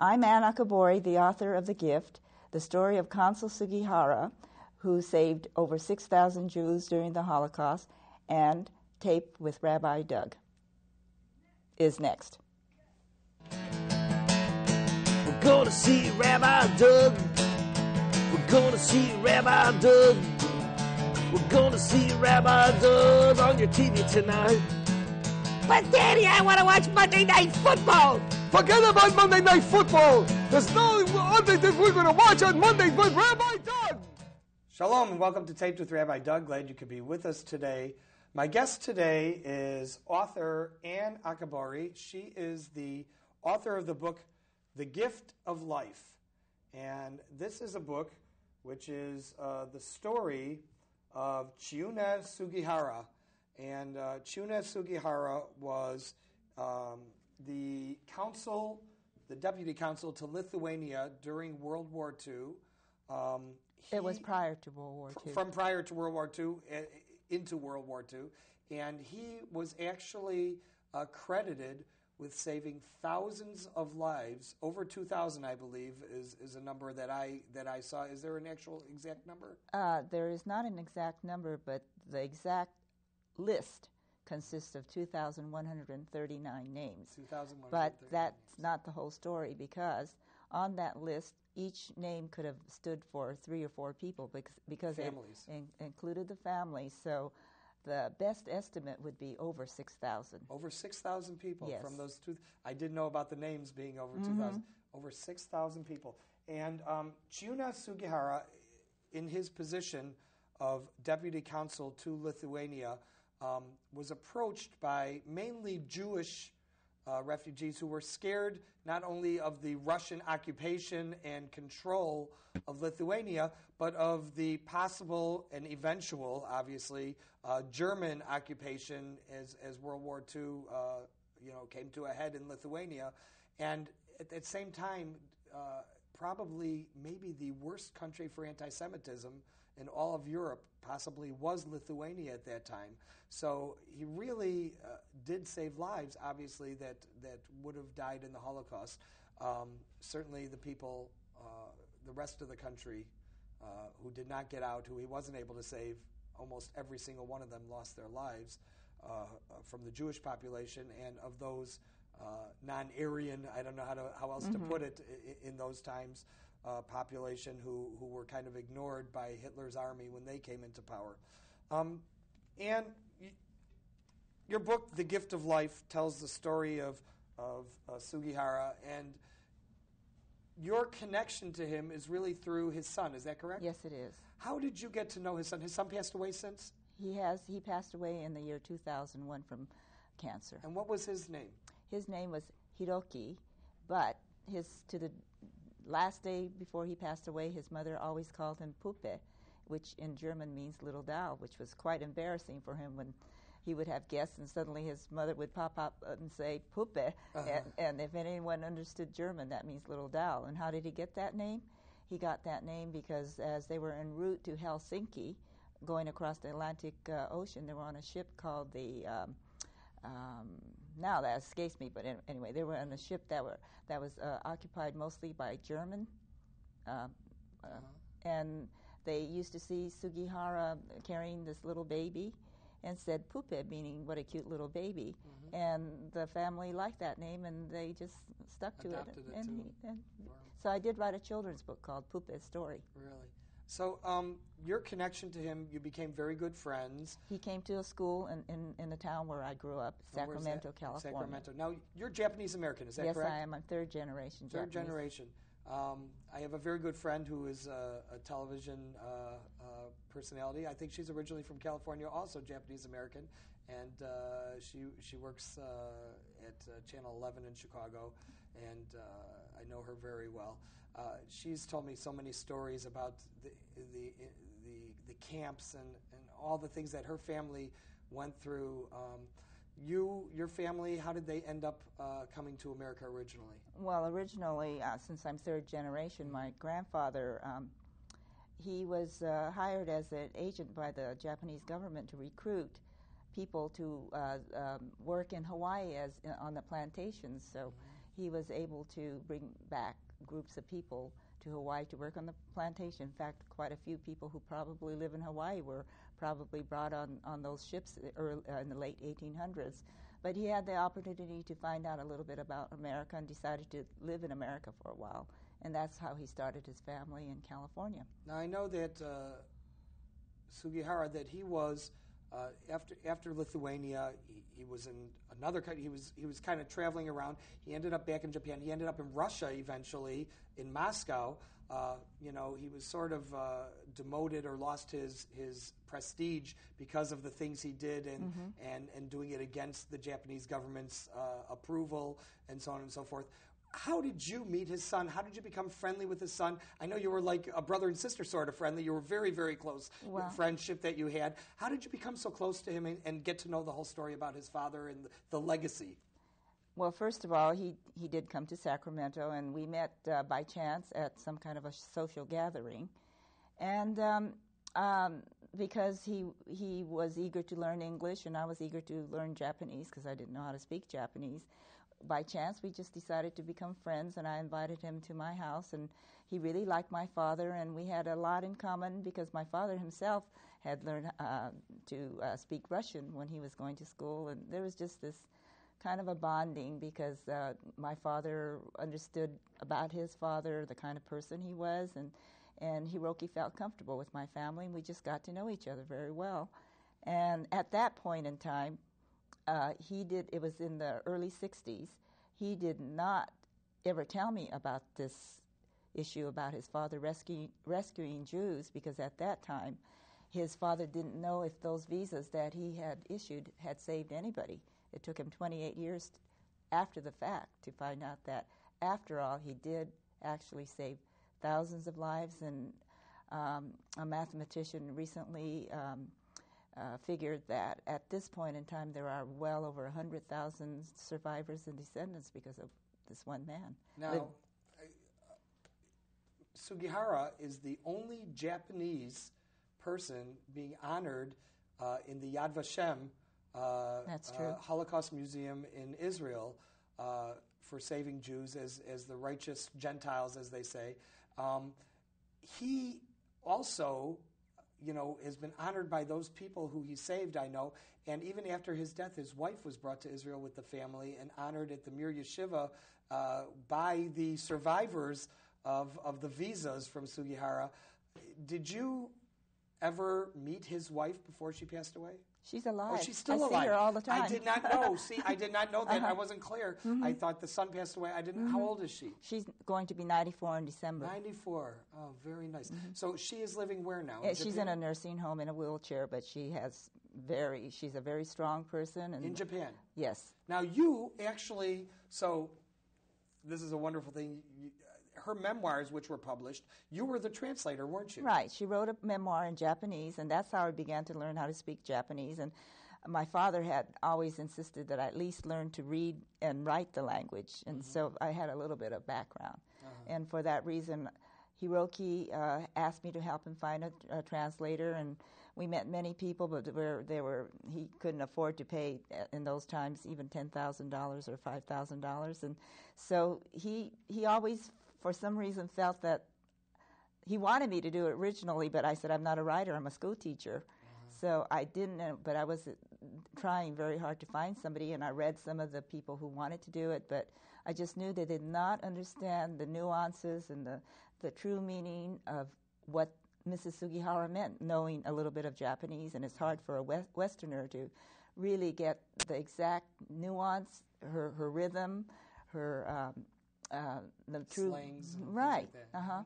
I'm Anne Akabori, the author of The Gift, the story of Consul Sugihara, who saved over 6,000 Jews during the Holocaust, and Tape with Rabbi Doug is next. We're gonna see Rabbi Doug. We're gonna see Rabbi Doug. We're gonna see Rabbi Doug on your TV tonight. But Daddy, I want to watch Monday Night Football. Forget about Monday Night Football. There's no other thing we're going to watch on Monday but Rabbi Doug. Shalom and welcome to Taped with Rabbi Doug. Glad you could be with us today. My guest today is author Anne Akabori. She is the author of the book The Gift of Life. And this is a book which is uh, the story of Chiune Sugihara. And uh, Sugihara was um, the council, the deputy consul to Lithuania during World War II. Um, It was prior to World War II. from prior to World War II uh, into World War II, and he was actually uh, credited with saving thousands of lives. Over 2,000, I believe, is, is a number that I that I saw. Is there an actual exact number? Uh, there is not an exact number, but the exact list consists of 2,139 names. 2,139 But that's names. not the whole story because on that list, each name could have stood for three or four people because, because Families. it in, included the families. So the best estimate would be over 6,000. Over 6,000 people Yes. from those two. I didn't know about the names being over 2,000. Over 6,000 people. And um, Chiune Sugihara, in his position of deputy consul to Lithuania, um, was approached by mainly Jewish uh, refugees who were scared not only of the Russian occupation and control of Lithuania, but of the possible and eventual, obviously, uh, German occupation as, as World War II uh, you know, came to a head in Lithuania. And at the same time, uh, probably maybe the worst country for anti Semitism in all of Europe possibly was Lithuania at that time. So he really uh, did save lives, obviously, that, that would have died in the Holocaust. Um, certainly, the people, uh, the rest of the country uh, who did not get out, who he wasn't able to save, almost every single one of them lost their lives uh, from the Jewish population and of those uh, non-Aryan, I don't know how, to, how else to put it, i- in those times, uh, population who, who were kind of ignored by Hitler's army when they came into power. Um, and y- your book, The Gift of Life, tells the story of, of uh, Sugihara, and your connection to him is really through his son. Is that correct? Yes, it is. How did you get to know his son? His son passed away since? He has. He passed away in the year 2001 from cancer. And what was his name? His name was Hiroki, but his to the last day before he passed away, his mother always called him Puppe, which in German means little doll, which was quite embarrassing for him when he would have guests and suddenly his mother would pop up and say Puppe, and, and if anyone understood German, that means little doll. And how did he get that name? He got that name because as they were en route to Helsinki, going across the Atlantic uh, Ocean, they were on a ship called the um, um, now that escapes me, but an- anyway, they were on a ship that were that was uh, occupied mostly by German, um, uh, and they used to see Sugihara carrying this little baby, and said "puppe," meaning "what a cute little baby," and the family liked that name, and they just stuck to Adopted it. it and too. he- and so I did write a children's book called "Puppe Story." Really? So, um, your connection to him, you became very good friends. He came to a school in, in, in the town where I grew up, And where's that? Sacramento, California. Sacramento. Now, you're Japanese American, is that yes, correct? Yes, I am. I'm third generation. Third Japanese. generation. Um, I have a very good friend who is a, a television uh, uh, personality. I think she's originally from California, also Japanese American, and uh, she she works uh, at uh, Channel 11 in Chicago, and uh, I know her very well. Uh, she's told me so many stories about the the the, the camps and, and all the things that her family went through. Um, you, your family, how did they end up uh, coming to America originally? Well, originally, uh, since I'm third generation, my grandfather, um, he was uh, hired as an agent by the Japanese government to recruit people to uh, um, work in Hawaii as on the plantations. So he was able to bring back groups of people to Hawaii to work on the plantation. In fact, quite a few people who probably live in Hawaii were probably brought on, on those ships early, uh, in the late 1800s. But he had the opportunity to find out a little bit about America and decided to live in America for a while. And that's how he started his family in California. Now I know that uh, Sugihara that he was uh, after after Lithuania, he, he, was in another country. He was he was kind of traveling around. He ended up back in Japan. He ended up in Russia eventually, in Moscow. Uh, you know, he was sort of uh, demoted or lost his his prestige because of the things he did and mm-hmm. and and doing it against the Japanese government's uh, approval and so on and so forth how did you meet his son? How did you become friendly with his son? I know you were like a brother and sister sort of friendly. You were very, very close friendship that you had. How did you become so close to him and, and get to know the whole story about his father and the, the, legacy? Well, first of all, he, he did come to Sacramento, and we met uh, by chance at some kind of a social gathering. And um, um, because he, he was eager to learn English, and I was eager to learn Japanese because I didn't know how to speak Japanese, by chance, we just decided to become friends, and I invited him to my house. And he really liked my father, and we had a lot in common because my father himself had learned uh, to uh, speak Russian when he was going to school, and there was just this kind of a bonding because uh, my father understood about his father, the kind of person he was, and and Hiroki felt comfortable with my family, and we just got to know each other very well. And at that point in time, he did, it was in the early 60s, he did not ever tell me about this issue about his father rescuing, rescuing Jews because at that time his father didn't know if those visas that he had issued had saved anybody. It took him 28 years after the fact to find out that after all he did actually save thousands of lives and um, a mathematician recently um, uh, figured that at this point in time there are well over 100,000 survivors and descendants because of this one man. Now, uh, Sugihara is the only Japanese person being honored uh, in the Yad Vashem uh, uh, Holocaust Museum in Israel uh, for saving Jews as, as the righteous Gentiles, as they say. Um, he also you know, has been honored by those people who he saved, I know. And even after his death, his wife was brought to Israel with the family and honored at the Mir Yeshiva uh, by the survivors of, of the visas from Sugihara. Did you ever meet his wife before she passed away? She's alive. Oh, she's still I alive. See her all the time. I did not know. See, I did not know that. Uh-huh. I wasn't clear. Mm-hmm. I thought the son passed away. I didn't. Mm-hmm. How old is she? She's going to be 94 in December. 94. Oh, very nice. Mm-hmm. So she is living where now? She's in a nursing home in a wheelchair, but she has very. She's a very strong person. in Japan. Yes. Now you actually. So this is a wonderful thing. Her memoirs, which were published, you were the translator, weren't you? Right. She wrote a memoir in Japanese, and that's how I began to learn how to speak Japanese. And my father had always insisted that I at least learn to read and write the language, and mm-hmm. so I had a little bit of background. Uh-huh. And for that reason, Hiroki uh, asked me to help him find a, a, translator, and we met many people, but where they were he couldn't afford to pay uh, in those times even ten thousand dollars or five thousand dollars, and so he he always for some reason felt that he wanted me to do it originally, but I said I'm not a writer, I'm a school teacher. Uh-huh. So I didn't, but I was trying very hard to find somebody, and I read some of the people who wanted to do it, but I just knew they did not understand the nuances and the, the true meaning of what Mrs. Sugihara meant, knowing a little bit of Japanese, and it's hard for a Westerner to really get the exact nuance, her, her rhythm, her um, uh, the true slangs, right. Like uh huh.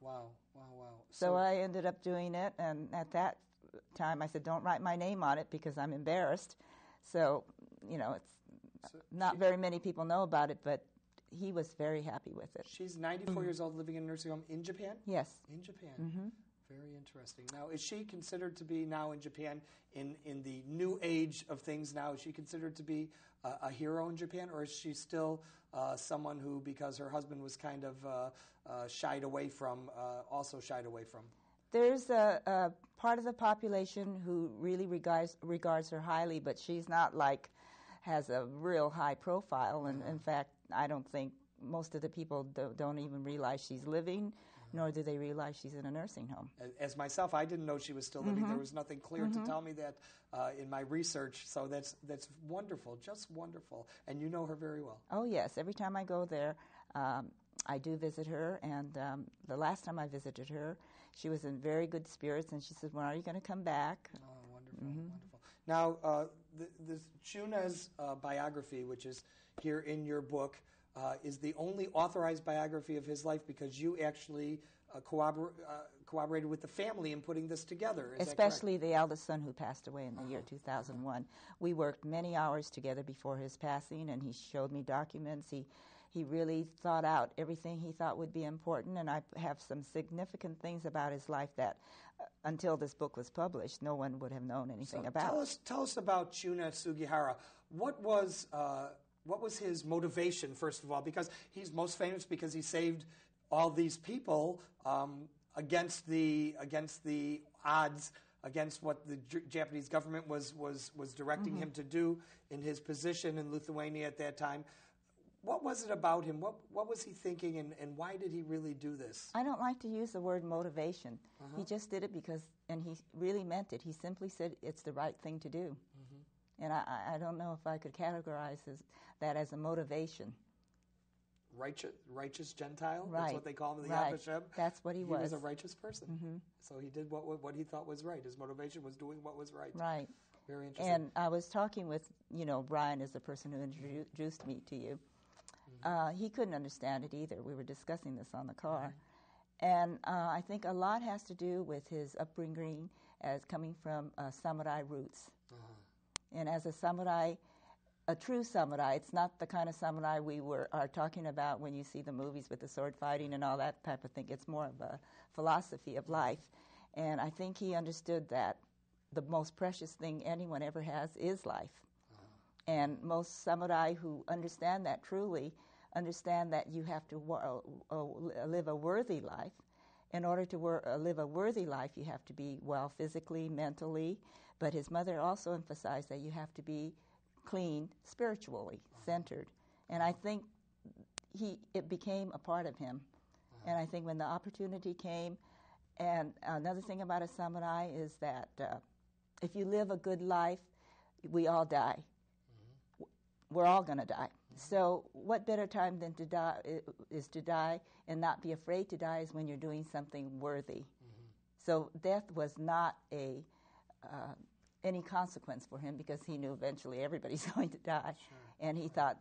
Wow, wow, wow. So, so I ended up doing it, and at that time I said, "Don't write my name on it because I'm embarrassed." So, you know, it's so not she, very many people know about it, but he was very happy with it. She's 94 mm-hmm. years old, living in a nursing home in Japan. Yes, in Japan. Mm-hmm. Very interesting. Now, is she considered to be now in Japan in in the new age of things? Now, is she considered to be a, a hero in Japan, or is she still uh, someone who, because her husband was kind of uh, uh, shied away from, uh, also shied away from? There's a, a, part of the population who really regards regards her highly, but she's not like has a real high profile. And in fact, I don't think most of the people do, don't even realize she's living, nor do they realize she's in a nursing home. As myself, I didn't know she was still living. There was nothing clear to tell me that uh, in my research. So that's that's wonderful, just wonderful. And you know her very well. Oh yes, every time I go there, um, I do visit her. And um, the last time I visited her, she was in very good spirits, and she said, "When are you going to come back?" Oh, wonderful, wonderful. Now, uh, th- this Chuna's uh, biography, which is here in your book, uh, is the only authorized biography of his life because you actually uh, corrobor- uh, cooperated with the family in putting this together. Is? Especially the eldest son who passed away in the year 2001. We worked many hours together before his passing, and he showed me documents. He he really thought out everything he thought would be important, and I have some significant things about his life that, uh, until this book was published, no one would have known anything So about. Tell us, tell us about Chuna Sugihara. What was, uh, what was his motivation, first of all? Because he's most famous because he saved all these people um, against, the, against the odds, against what the J- Japanese government was, was, was directing Mm-hmm. him to do in his position in Lithuania at that time. What was it about him? What, what was he thinking, and, and why did he really do this? I don't like to use the word motivation. He just did it because, and he really meant it. He simply said it's the right thing to do. And I, I- don't know if I could categorize that as a motivation. Righteous, righteous Gentile? That's what they call him in the right. Vashem? That's what he He was He was. a righteous person. So he did what, what, he thought was right. His motivation was doing what was right. Right. Very interesting. And I was talking with, you know, Brian is the person who introduced me to you. Uh, he couldn't understand it either. We were discussing this on the car. And uh, I think a lot has to do with his upbringing as coming from uh, samurai roots. And as a samurai, a true samurai, it's not the kind of samurai we were are talking about when you see the movies with the sword fighting and all that type of thing. It's more of a philosophy of life. And I think he understood that the most precious thing anyone ever has is life. And most samurai who understand that truly understand that you have to uh, live a worthy life. In order to wor- uh, live a worthy life, you have to be well physically, mentally. But his mother also emphasized that you have to be clean, spiritually centered. And I think he it became a part of him. And I think when the opportunity came, and another thing about a samurai is that uh, if you live a good life, we all die. We're all going to die. So, what better time than to die is to die and not be afraid to die is when you're doing something worthy. So, death was not a uh, any consequence for him because he knew eventually everybody's going to die, and he thought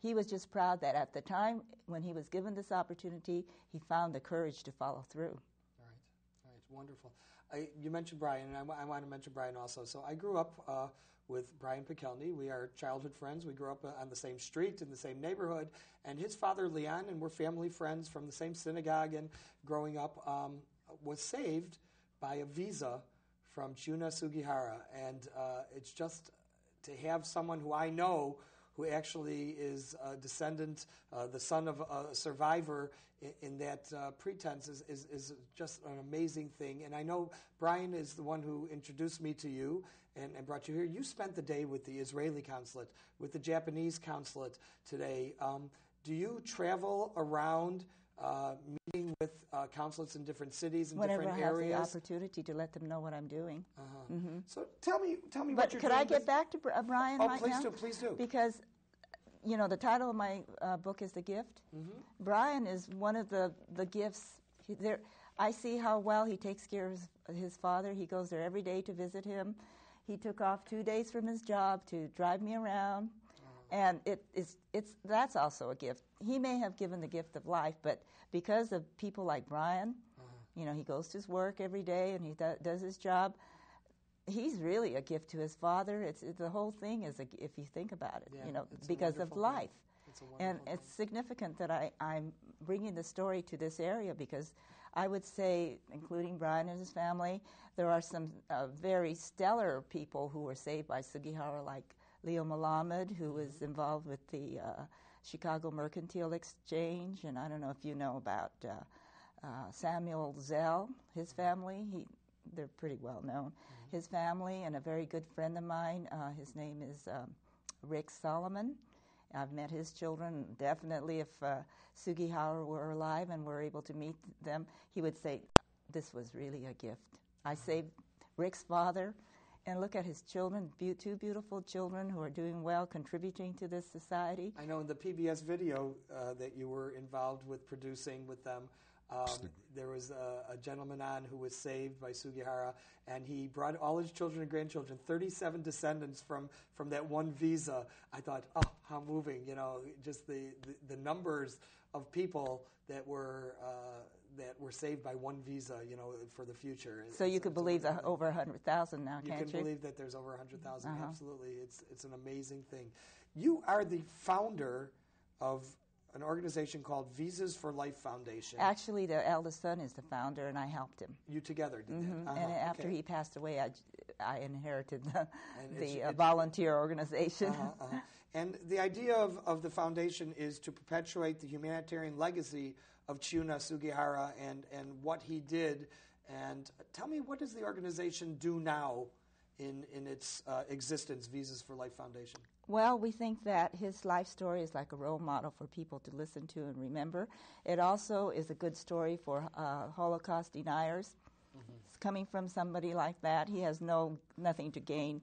he was just proud that at the time when he was given this opportunity, he found the courage to follow through. Right, right, wonderful. I, you mentioned Brian, and I, wa- I want to mention Brian also. So I grew up uh, with Brian Pikelny. We are childhood friends. We grew up uh, on the same street in the same neighborhood, and his father Leon, and we're family friends from the same synagogue. And growing up, um, was saved by a visa from Chuna Sugihara, and uh, it's just to have someone who I know who actually is a descendant, uh, the son of a survivor in, in that uh, pretense is, is, is just an amazing thing. And I know Brian is the one who introduced me to you and, and brought you here. You spent the day with the Israeli consulate, with the Japanese consulate today. Um, do you travel around uh, meeting with uh, consulates in different cities and Whenever I different have the areas? opportunity to let them know what I'm doing. So tell me, tell me what But you're could doing. I get back to uh, Brian Oh, right please now? do, please do. Because, you know, the title of my uh, book is The Gift. Mm-hmm. Brian is one of the, the gifts. He, there, I see how well he takes care of his, his father. He goes there every day to visit him. He took off two days from his job to drive me around. And it is, it's, that's also a gift. He may have given the gift of life, but because of people like Brian, you know, he goes to his work every day and he do, does his job he's really a gift to his father. It's it, the whole thing is a, if you think about it, you know, because of life. And it's significant that I, I'm bringing the story to this area because I would say, including Brian and his family, there are some uh, very stellar people who were saved by Sugihara, like Leo Melamed, who was Mm-hmm. involved with the uh, Chicago Mercantile Exchange, and I don't know if you know about uh, uh, Samuel Zell, his family. He, they're pretty well known. Mm-hmm. His family and a very good friend of mine. Uh, his name is um, Rick Solomon, I've met his children. Definitely, if uh, Sugihara were alive and were able to meet them, he would say, This was really a gift. I saved Rick's father, and look at his children, be- two beautiful children who are doing well, contributing to this society. I know in the PBS video uh, that you were involved with producing with them, um, there was a, a, gentleman on who was saved by Sugihara, and he brought all his children and grandchildren, 37 descendants from, from that one visa. I thought, oh, how moving, you know, just the, the, the numbers of people that were. Uh, that were saved by one visa, you know, for the future. So you could believe that over 100,000 now, you can't you? You can believe that there's over 100,000. Uh-huh. Absolutely. It's, it's an amazing thing. You are the founder of an organization called Visas for Life Foundation. Actually, the eldest son is the founder, and I helped him. You together did mm-hmm. that? Uh-huh. And after okay. he passed away, I, I inherited the, the uh, volunteer organization. Uh-huh, uh-huh. And the idea of, of the foundation is to perpetuate the humanitarian legacy of Chiune Sugihara and, and what he did. And tell me, what does the organization do now in, in its uh, existence, Visas for Life Foundation? Well, we think that his life story is like a role model for people to listen to and remember. It also is a good story for uh, Holocaust deniers. Mm-hmm. Coming from somebody like that, he has no nothing to gain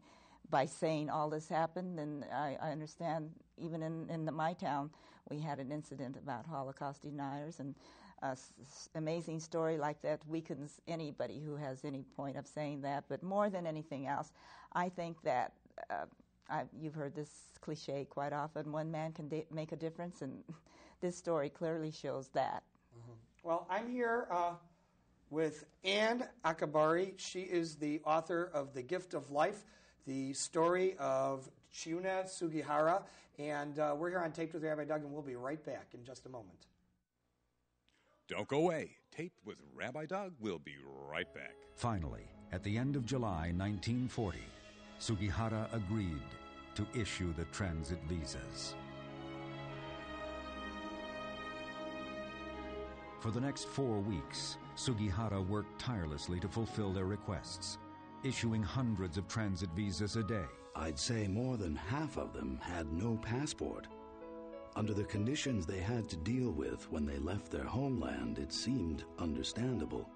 by saying all this happened. And I, I understand even in, in the, my town, we had an incident about Holocaust deniers, and an s- amazing story like that weakens anybody who has any point of saying that. But more than anything else, I think that. Uh, I, you've heard this cliche quite often one man can da- make a difference, and this story clearly shows that. Mm-hmm. Well, I'm here uh, with Anne Akabori. She is the author of The Gift of Life, the story of Chiune Sugihara. And uh, we're here on Taped with Rabbi Doug, and we'll be right back in just a moment. Don't go away. Taped with Rabbi Doug. We'll be right back. Finally, at the end of July 1940, Sugihara agreed to issue the transit visas. For the next four weeks, Sugihara worked tirelessly to fulfill their requests, issuing hundreds of transit visas a day. I'd say more than half of them had no passport. Under the conditions they had to deal with when they left their homeland, it seemed understandable.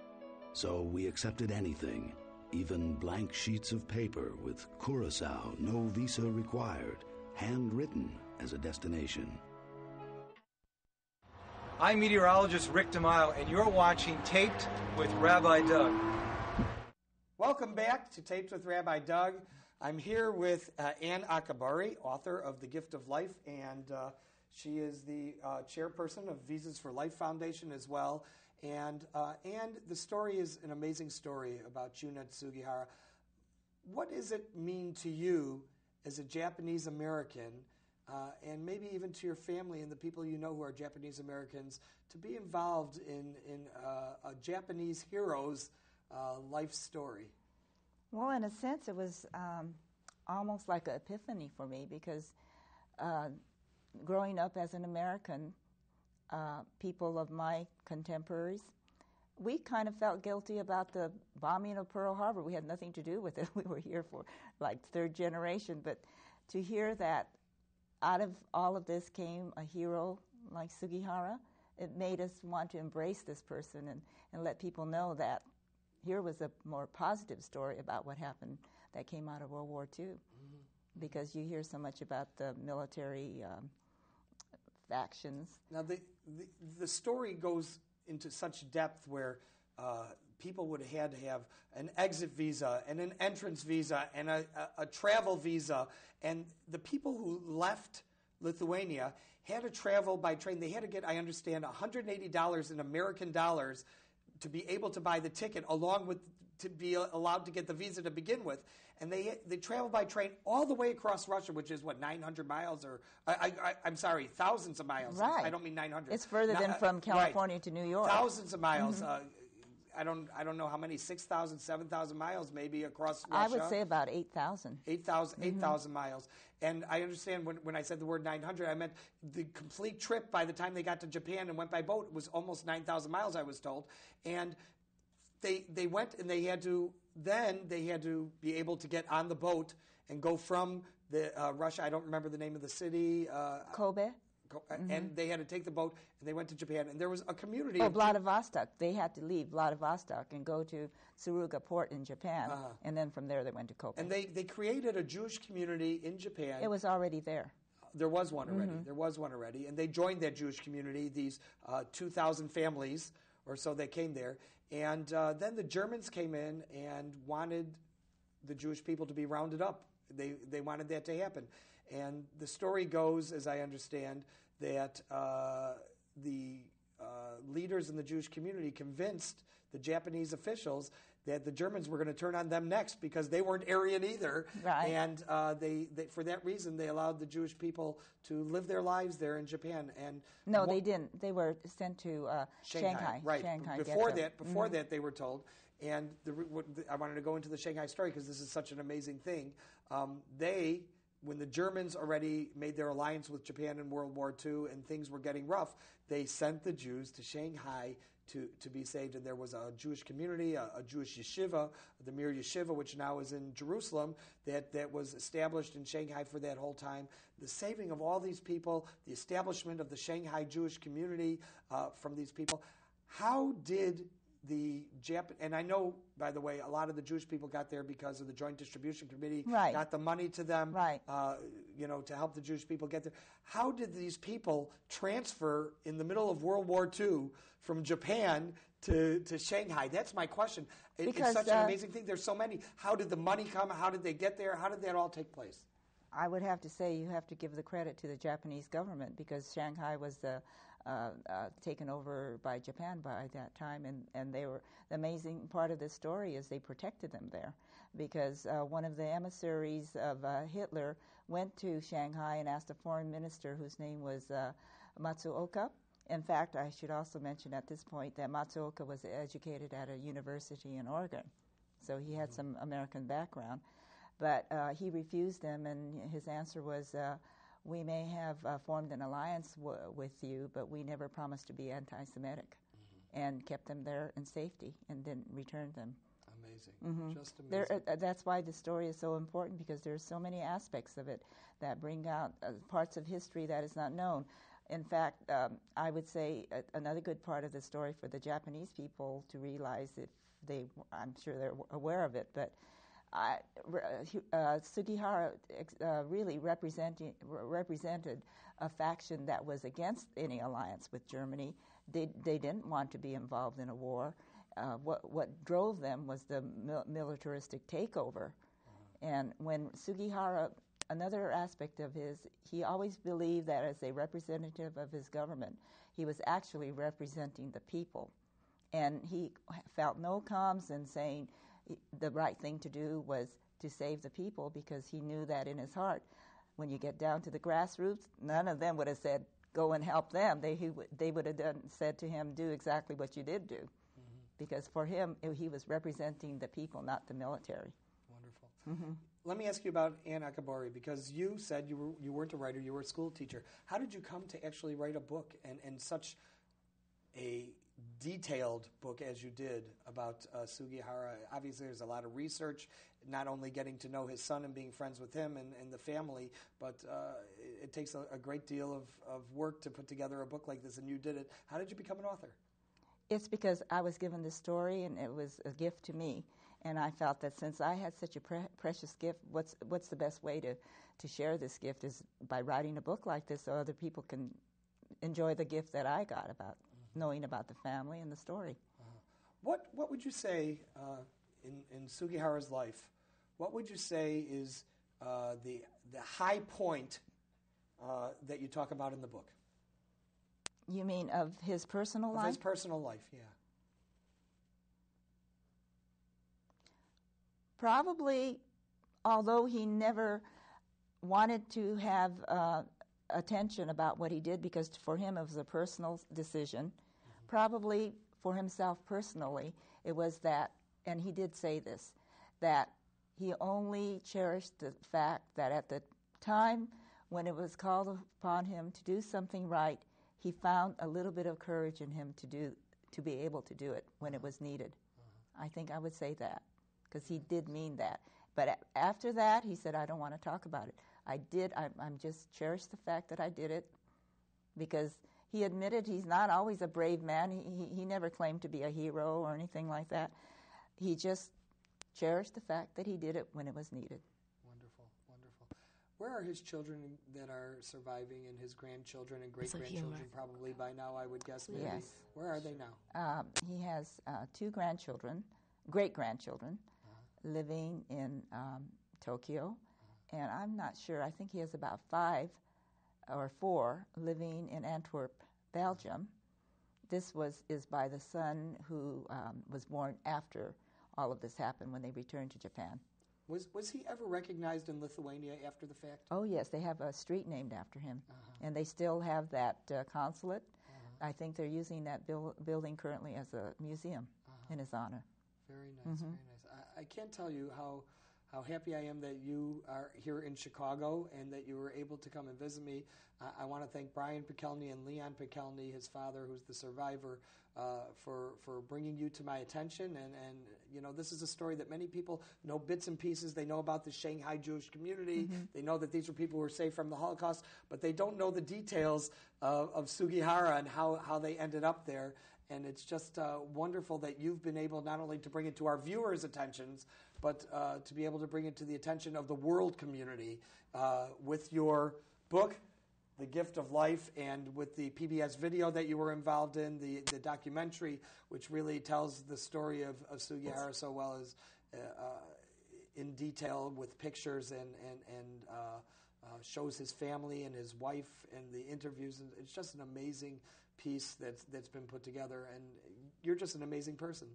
So we accepted anything even blank sheets of paper with Curacao, no visa required, handwritten as a destination. I'm meteorologist Rick DeMaio, and you're watching Taped with Rabbi Doug. Welcome back to Taped with Rabbi Doug. I'm here with uh, Anne Akabori, author of The Gift of Life, and uh, she is the uh, chairperson of Visas for Life Foundation as well. And, uh, and the story is an amazing story about Chiune Sugihara. What does it mean to you as a Japanese American, uh, and maybe even to your family and the people you know who are Japanese Americans, to be involved in, in uh, a Japanese hero's life story? Well, in a sense, it was um, almost like an epiphany for me because uh, growing up as an American, uh, people of my contemporaries, we kind of felt guilty about the bombing of Pearl Harbor. We had nothing to do with it. We were here for like third generation. But to hear that out of all of this came a hero like Sugihara, it made us want to embrace this person and, and let people know that here was a more positive story about what happened that came out of World War II. Mm-hmm. Because you hear so much about the military um, factions. Now, the, the, the story goes into such depth where uh, people would have had to have an exit visa and an entrance visa and a, travel visa. And the people who left Lithuania had to travel by train. They had to get, I understand, $180 in American dollars to be able to buy the ticket, along with to be allowed to get the visa to begin with and they they travel by train all the way across Russia, which is what 900 miles, or I, I'm sorry, thousands of miles. Right. I don't mean 900. It's further than from California right. to New York. Thousands of miles. Mm-hmm. Uh, I don't I don't know how many 6,000, 7,000 miles maybe across Russia. I would say about 8,000. 8,000 mm-hmm. miles. And I understand when, when I said the word 900, I meant the complete trip by the time they got to Japan and went by boat was almost 9,000 miles, I was told. And they, they went and they had to then they had to be able to get on the boat and go from the uh, Russia. I don't remember the name of the city. Uh, Kobe. Go- And they had to take the boat and they went to Japan. And there was a community. Oh, Vladivostok. They had to leave Vladivostok and go to Tsuruga port in Japan, and then from there they went to Kobe. Uh-huh. and they, they created a Jewish community in Japan. it was already there. There was one already. Mm-hmm. There was one already, and they joined that Jewish community. These uh, two thousand families or so they came there, and uh, then the Germans came in and wanted the Jewish people to be rounded up. They they wanted that to happen, and the story goes, as I understand, that uh, the uh, leaders in the Jewish community convinced the Japanese officials that the Germans were going to turn on them next because they weren't Aryan either, Right. and uh, they, they for that reason they allowed the Jewish people to live their lives there in Japan. And No, one- they didn't. They were sent to uh, Shanghai. right? Shanghai before ghetto. that, before that, they were told. And the, I wanted to go into the Shanghai story because this is such an amazing thing. Um, they, when the Germans already made their alliance with Japan in World War II and things were getting rough, they sent the Jews to Shanghai to, to be saved. And there was a Jewish community, a, a Jewish yeshiva, the Mir Yeshiva, which now is in Jerusalem, that, that was established in Shanghai for that whole time. The saving of all these people, the establishment of the Shanghai Jewish community uh, from these people. How did the Jap and I know, by the way, a lot of the Jewish people got there because of the Joint Distribution Committee Right. got the money to them, Right. uh, you know, to help the Jewish people get there. How did these people transfer in the middle of World War II from Japan to, to Shanghai? That's my question. It- Because, it's such an uh, amazing thing. There's so many. How did the money come? How did they get there? How did that all take place? I would have to say you have to give the credit to the Japanese government because Shanghai was uh, taken over by Japan by that time, and, and they were the amazing part of this story is they protected them there because uh, one of the emissaries of uh, Hitler went to Shanghai and asked a foreign minister whose name was uh, Matsuoka. In fact, I should also mention at this point that Matsuoka was educated at a university in Oregon, so he had some American background. But uh, he refused them, and his answer was, uh, "We may have uh, formed an alliance w- with you, but we never promised to be anti-Semitic," and kept them there in safety and didn't return them. Amazing. Just amazing. There, uh, that's why the story is so important because there are so many aspects of it that bring out uh, parts of history that is not known. In fact, um, I would say uh, another good part of the story for the Japanese people to realize if they, I'm sure they're aware of it, but I, uh, Sugihara uh, really representing, re- represented a faction that was against any alliance with Germany. They, they didn't want to be involved in a war. Uh, what, what drove them was the mil- militaristic takeover. And when Sugihara, another aspect of his, he always believed that as a representative of his government, he was actually representing the people. And he felt no qualms in saying the right thing to do was to save the people because he knew that in his heart. When you get down to the grassroots, none of them would have said, go and help them. They, they would have done, said to him, do exactly what you did do. Because for him, he was representing the people, not the military. Wonderful. Mm-hmm. Let me ask you about Anne Akabori because you said you, were, you weren't a writer, you were a school teacher. How did you come to actually write a book and, and such a detailed book as you did about uh, Sugihara? Obviously, there's a lot of research, not only getting to know his son and being friends with him and, and the family, but uh, it, it takes a, a great deal of, of work to put together a book like this, and you did it. How did you become an author? It's because I was given this story and it was a gift to me. And I felt that since I had such a pre- precious gift, what's, what's the best way to, to share this gift is by writing a book like this so other people can enjoy the gift that I got about knowing about the family and the story. What what would you say uh, in in Sugihara's life? What would you say is uh, the the high point uh, that you talk about in the book You mean of his personal of life? his personal life? Yeah. Probably, although he never wanted to have uh, attention about what he did because for him it was a personal decision, probably for himself personally, it was that, and he did say this, that he only cherished the fact that at the time when it was called upon him to do something right, he found a little bit of courage in him to do to be able to do it when it was needed. I think I would say that because he did mean that. But after that, he said, I don't want to talk about it. I did, I, I'm just cherish the fact that I did it because he admitted he's not always a brave man. He, he, he never claimed to be a hero or anything like that. He just cherished the fact that he did it when it was needed. Wonderful, wonderful. Where are his children that are surviving, and his grandchildren and great grandchildren? Probably by now, I would guess. Maybe. Yes. Where are they now? Um, he has uh, two grandchildren, great grandchildren, living in um, Tokyo, and I'm not sure. I think he has about five or four living in Antwerp, Belgium. This was is by the son who um, was born after all of this happened when they returned to Japan. Was was he ever recognized in Lithuania after the fact? Oh yes, they have a street named after him, and they still have that uh, consulate. I think they're using that buil- building currently as a museum in his honor. Very nice, very nice. I, I can't tell you how how happy I am that you are here in Chicago and that you were able to come and visit me. I, I want to thank Brian Pekelny and Leon Pekelny, his father, who's the survivor, uh, for for bringing you to my attention. And and you know, this is a story that many people know bits and pieces. They know about the Shanghai Jewish community. They know that these were people who were saved from the Holocaust, but they don't know the details of, of Sugihara and how how they ended up there. And it's just uh, wonderful that you've been able not only to bring it to our viewers' attentions, but uh, to be able to bring it to the attention of the world community uh, with your book, The Gift of Life, and with the PBS video that you were involved in, the, the documentary, which really tells the story of, of Sugihara so well as uh, uh, in detail with pictures and, and, and uh, uh, shows his family and his wife and the interviews. And it's just an amazing piece that's, that's been put together. And you're just an amazing person.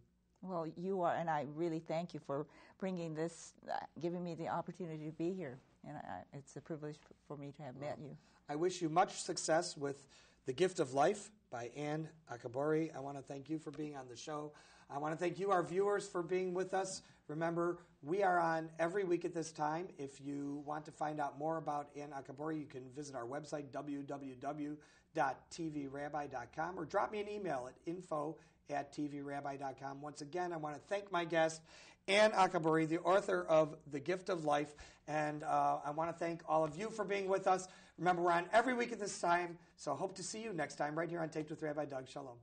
Well, you are, and I really thank you for bringing this, uh, giving me the opportunity to be here. And I, it's a privilege for me to have met you. I wish you much success with The Gift of Life by Anne Akabori. I want to thank you for being on the show. I want to thank you, our viewers, for being with us. Remember, we are on every week at this time. If you want to find out more about Anne Akabori, you can visit our website, www.tvrabbi.com, or drop me an email at info at tvrabbi.com. Once again, I want to thank my guest, Anne Akabori, the author of The Gift of Life, and uh, I want to thank all of you for being with us. Remember, we're on every week at this time, so hope to see you next time right here on Taped with Rabbi Doug. Shalom.